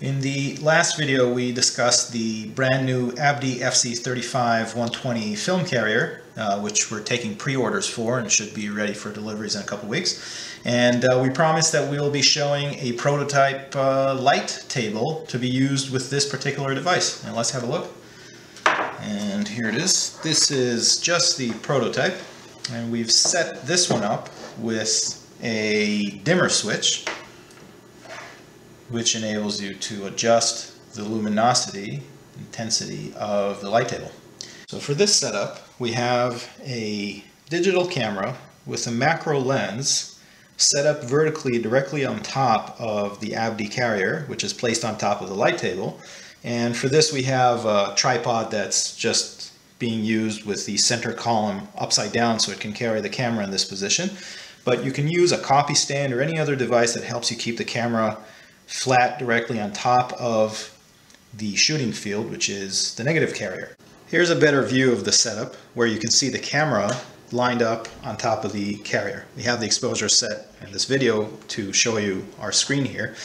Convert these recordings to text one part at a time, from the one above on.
In the last video, we discussed the brand new ABDI FC35 120 film carrier, uh, which we're taking pre-orders for and should be ready for deliveries in a couple weeks. And uh, we promised that we will be showing a prototype uh, light table to be used with this particular device. And let's have a look. And here it is. This is just the prototype. And we've set this one up with a dimmer switch which enables you to adjust the luminosity, intensity of the light table. So for this setup, we have a digital camera with a macro lens set up vertically directly on top of the ABDI carrier, which is placed on top of the light table. And for this, we have a tripod that's just being used with the center column upside down so it can carry the camera in this position. But you can use a copy stand or any other device that helps you keep the camera flat directly on top of the shooting field, which is the negative carrier. Here's a better view of the setup where you can see the camera lined up on top of the carrier. We have the exposure set in this video to show you our screen here.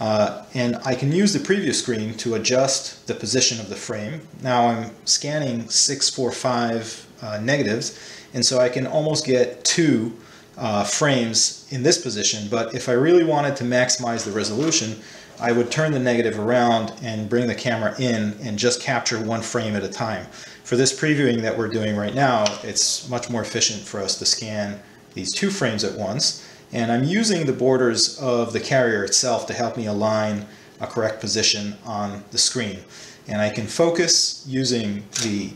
Uh, and I can use the preview screen to adjust the position of the frame. Now I'm scanning 645 uh, negatives, and so I can almost get two uh, frames in this position, but if I really wanted to maximize the resolution, I would turn the negative around and bring the camera in and just capture one frame at a time. For this previewing that we're doing right now, it's much more efficient for us to scan these two frames at once. And I'm using the borders of the carrier itself to help me align a correct position on the screen. And I can focus using the,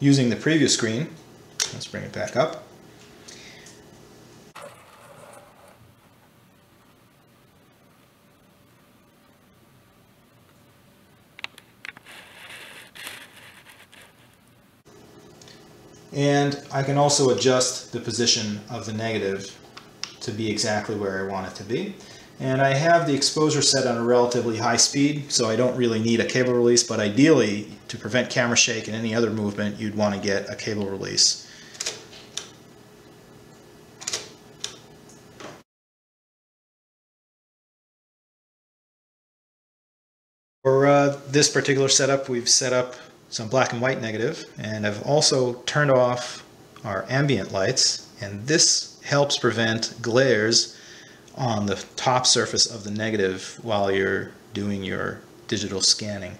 using the preview screen. Let's bring it back up. And I can also adjust the position of the negative to be exactly where I want it to be. And I have the exposure set on a relatively high speed, so I don't really need a cable release, but ideally, to prevent camera shake and any other movement, you'd want to get a cable release. For uh, this particular setup, we've set up some black and white negative and I've also turned off our ambient lights and this helps prevent glares on the top surface of the negative while you're doing your digital scanning.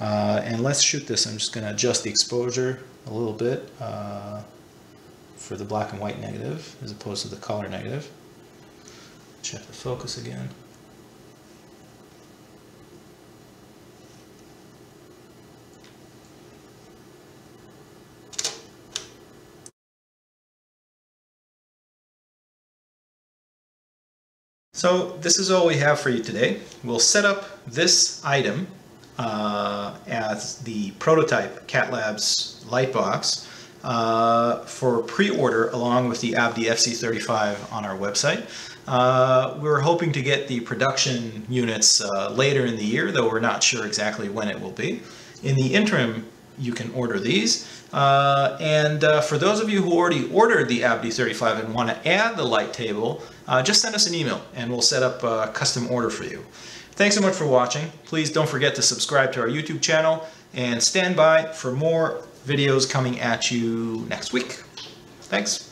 Uh, and let's shoot this. I'm just going to adjust the exposure a little bit uh, for the black and white negative as opposed to the color negative. Check the focus again. So this is all we have for you today. We'll set up this item uh, as the prototype Cat Labs Lightbox uh, for pre-order along with the ABDI FC35 on our website. Uh, we're hoping to get the production units uh, later in the year, though we're not sure exactly when it will be. In the interim, you can order these. Uh, and uh, for those of you who already ordered the ABDI 35 and want to add the light table, uh, just send us an email and we'll set up a custom order for you. Thanks so much for watching. Please don't forget to subscribe to our YouTube channel and stand by for more videos coming at you next week. Thanks.